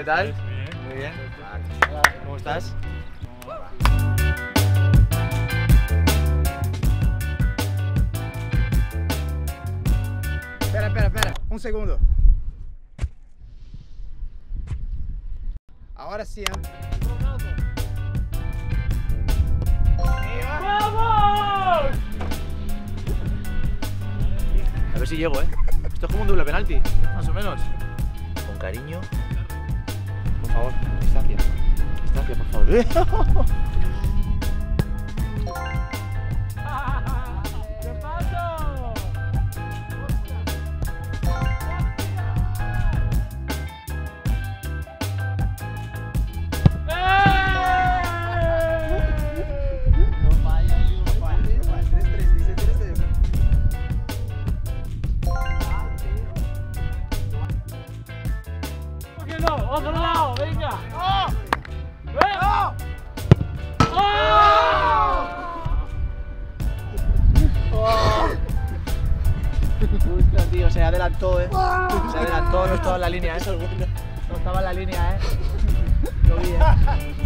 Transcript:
¿Qué tal? Bien. Muy bien. ¿Cómo estás? Espera, espera, espera. Un segundo. Ahora sí, ¿eh? A ver si llego, ¿eh? Esto es como un doble penalti, más o menos. Con cariño. Favor, distancia. Distancia, por favor. ¡Otro lado! ¡Venga! Justo, tío, se adelantó, ¿eh? Se adelantó, no estaba en la línea, ¿eh? No estaba en la línea, ¿eh? Lo vi, ¿eh?